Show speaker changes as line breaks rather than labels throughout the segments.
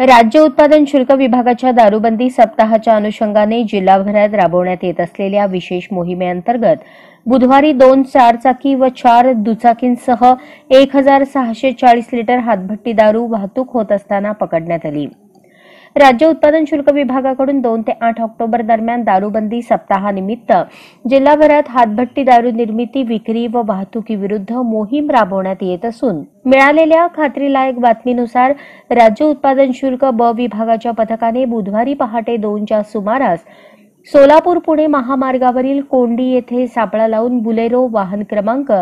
राज्य उत्पादन शुल्क विभागाच्या दारूबंदी सप्ताहाच्या अनुषंगाने जिल्हाभरात राबवण्यात येत असलेल्या विशेष मोहिमेअंतर्गत बुधवारी दोन चारचाकी व चार दुचाकींसह एक हजार सहाशे चाळीस लिटर हातभट्टी दारू वाहतूक होत असताना पकडण्यात आली. राज्य उत्पादन शुल्क विभागाकडून दोन ते आठ ऑक्टोबर दरम्यान दारूबंदी सप्ताहानिमित्त जिल्हाभरात हातभट्टी दारू निर्मिती विक्री व वाहतुकीविरुद्ध मोहीम राबवण्यात येत असून मिळालेल्या खात्रीलायक बातमीनुसार राज्य उत्पादन शुल्क ब विभागाच्या पथकाने बुधवारी पहाटे दोनच्या सुमारास सोलापूर पुणे महामार्गावरील कोंडी येथे सापळा लावून बुलेरो वाहन क्रमांक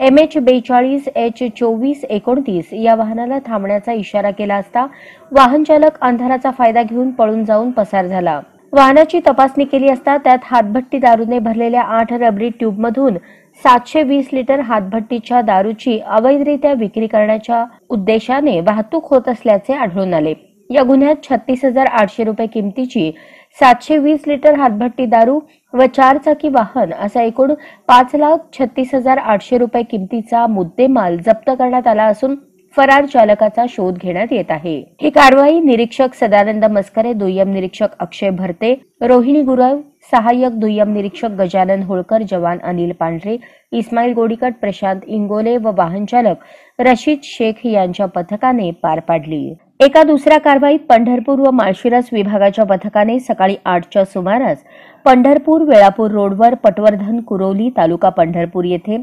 एम एच बेचाळीस एच चोवीस एकोणतीस या वाहनाला थांबण्याचा इशारा केला असता वाहन चालक अंधाराचा फायदा घेऊन पळून जाऊन पसार झाला. वाहनाची तपासणी केली असता त्यात हातभट्टी दारूने भरलेल्या आठ रबरी ट्यूबमधून सातशे वीस लिटर हातभट्टीच्या दारूची अवैधरित्या विक्री करण्याच्या उद्देशाने वाहतूक होत असल्याचे आढळून आले. या गुन्ह्यात छत्तीस हजार आठशे रुपये किमतीची सातशे वीस लिटर हातभट्टी दारू व चार चाकी वाहन असा एकूण पाच लाख छत्तीस हजार आठशे रुपये किमतीचा मुद्देमाल जप्त करण्यात आला असून फरार चालकाचा शोध घेण्यात येत आहे. ही कारवाई निरीक्षक सदानंद मस्करे दुय्यम निरीक्षक अक्षय भरते रोहिणी गुरव सहाय्यक दुय्यम निरीक्षक गजानन होळकर जवान अनिल पांढरे इस्माईल गोडीकट प्रशांत इंगोले व वाहनचालक रशीद शेख यांच्या पथकाने पार पाडली. एका दुसऱ्या कारवाईत पंढरपूर व माळशिरस विभागाच्या पथकाने सकाळी आठच्या सुमारास पंढरपूर वेळापूर रोडवर पटवर्धन कुरोली तालुका पंढरपूर येथे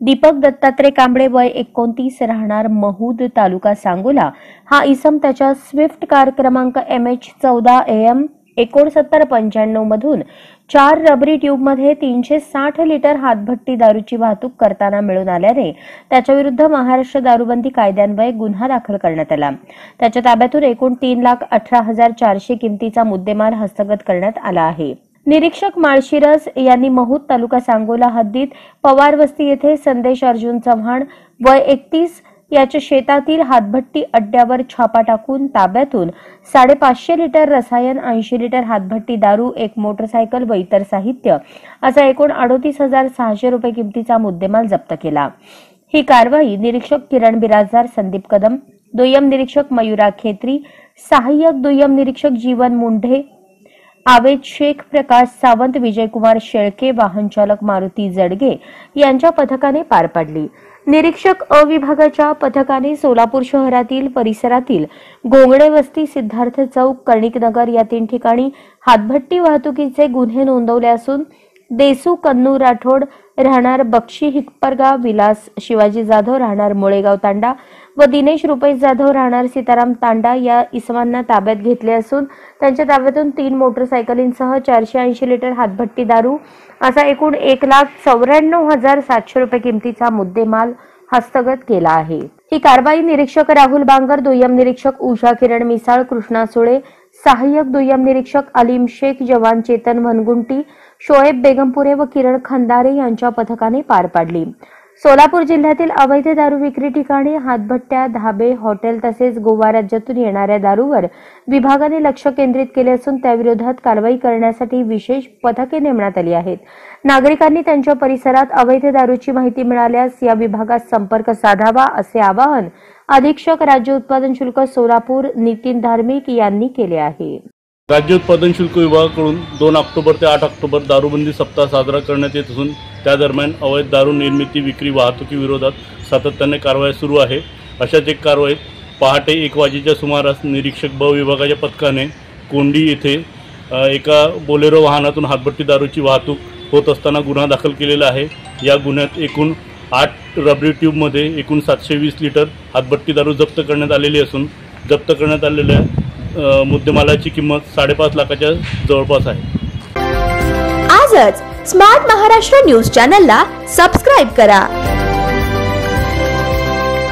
दीपक दत्तात्रय कांबळे वय एकोणतीस राहणार महूद तालुका सांगोला हा इसम त्याच्या स्विफ्ट कार क्रमांक एम एच चौदा एम एकोणसत्तर पंच्याण्णव मधून चार रबरी ट्यूबमध्ये तीनशे साठ लिटर हातभट्टी दारूची वाहतूक करताना मिळून आल्याने त्याच्याविरुद्ध महाराष्ट्र दारूबंदी कायद्यान्वये गुन्हा दाखल करण्यात आला. त्याच्या ताब्यातून एकूण तीन लाख अठरा हजार चारशे किमतीचा मुद्देमाल हस्तगत करण्यात आला आहे. निरीक्षक माळशिरस यांनी महूद तालुका सांगोला हद्दीत पवार वस्ती येथे संदेश अर्जुन चव्हाण वय एकतीस याच्या शेतातील हातभट्टी अड्ड्यावर छापा टाकून ताब्यातून साडेपाचशे लिटर रसायन ऐंशी लिटर हातभट्टी दारू एक मोटरसायकल व इतर साहित्य असा एकूण अडोतीस हजार सहाशे रुपये किमतीचा मुद्देमाल जप्त केला. ही कारवाई निरीक्षक किरण बिराजदार संदीप कदम दुय्यम निरीक्षक मयुरा खेत्री सहाय्यक दुय्यम निरीक्षक जीवन मुंढे आवेद शेख प्रकाश सावंत विजयकुमार शेळके वाहन चालक मारुती जडगे यांच्या पथकाने पार पाडली. निरीक्षक अ विभागाच्या पथकाने सोलापूर शहरातील परिसरातील गोंगडे वस्ती सिद्धार्थ चौक कर्णिकनगर या तीन ठिकाणी हातभट्टी वाहतुकीचे गुन्हे नोंदवले असून देसू कन्नू राठोड राहणार बक्षी हिप्परगाव विलास शिवाजी जाधव राहणार मुळेगाव तांडा व दिनेश रुपेश जाधव राहणार सीताराम तांडा या इसमांना ताब्यात घेतले असून त्यांच्या ताब्यातून तीन मोटरसायकलींसह चारशे ऐंशी लिटर हातभट्टी दारू असा एकूण एक लाख चौऱ्याण्णव हजार सातशे रुपये किमतीचा मुद्देमाल हस्तगत केला आहे. ही कारवाई निरीक्षक राहुल बांगर दुय्यम निरीक्षक उषा किरण मिसाळ कृष्णा सुळे सहाय्यक दुय्यम निरीक्षक अलीम शेख जवान चेतन वनगुंटी शोएब बेगमपुरे व किरण खंदारे यांच्या पथकाने पार पाडली. सोलापूर जिल्ह्यातील अवैध दारू विक्री ठिकाणी हातभट्ट्या धाबे हॉटेल तसेच गोवा राज्यातून येणाऱ्या दारूवर विभागाने लक्ष केंद्रित केले असून त्याविरोधात कारवाई करण्यासाठी विशेष पथके नेमण्यात आली आहेत. नागरिकांनी त्यांच्या परिसरात अवैध दारूची माहिती मिळाल्यास या विभागात संपर्क साधावा असे आवाहन अधीक्षक राज्य उत्पादन शुल्क सोलापूर नितीन धार्मिक यांनी केले आहे.
राज्य उत्पादन शुल्क विभागाकडून दोन ऑक्टोबर ते आठ ऑक्टोबर दारूबंदी सप्ताह साजरा करण्यात येत असून त्या दरम्यान अवैध दारू निर्मिती विक्री वाहतुकीविरोधात सातत्याने कारवाई सुरू आहे. अशाच एक कारवाईत पहाटे एक वाजेच्या सुमारास निरीक्षक ब विभागाच्या पथकाने कोंडी येथे एका बोलेरो वाहनातून हातभट्टी दारूची वाहतूक होत असताना गुन्हा दाखल केलेला आहे. या गुन्ह्यात एकूण आठ रबरी ट्यूबमध्ये एकूण सातशे वीस लिटर हातभट्टी दारू जप्त करण्यात आलेली असून जप्त करण्यात आलेल्या मुद्देमालाची किंमत साडेपाच लाखाच्या जवळपास आहे.
आजच स्मार्ट महाराष्ट्र न्यूज चॅनलला सबस्क्राईब करा.